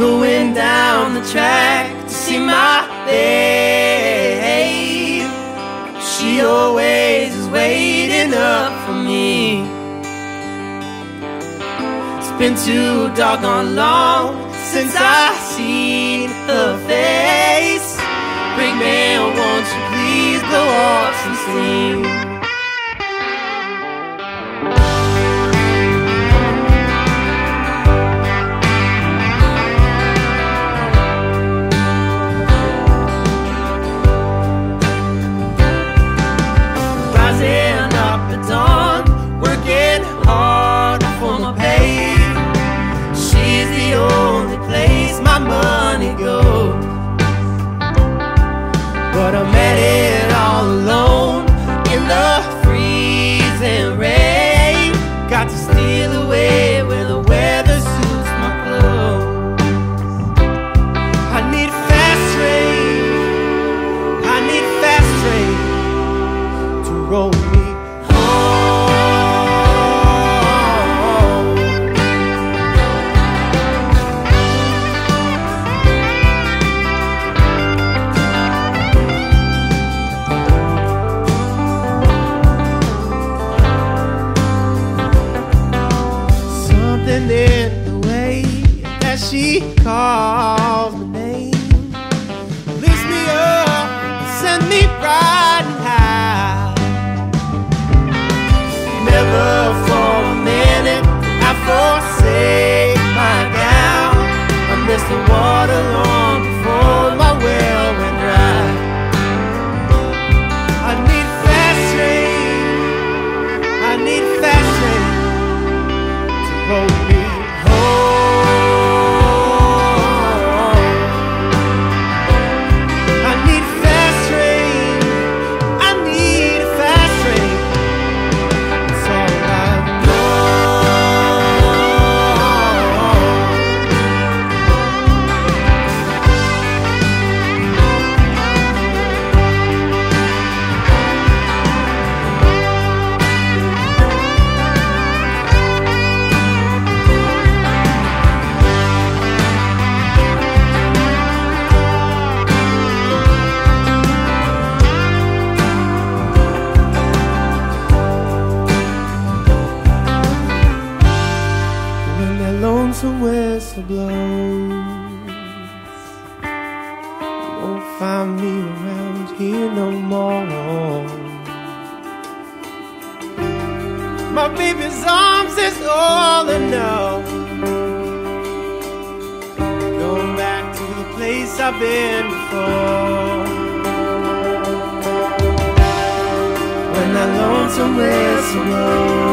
Going down the track to see my babe. She always is waiting up for me. It's been too doggone long since I seen roll me home. Something in the way that she calls my name lifts me up, send me riding that lonesome whistle blows, you won't find me around here no more. My baby's arms is all I know. Going back to the place I've been before. When that lonesome whistle blows.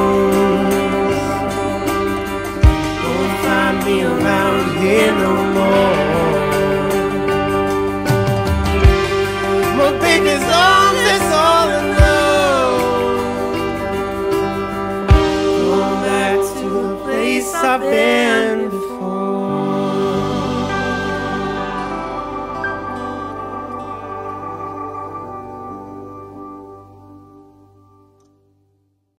I've been.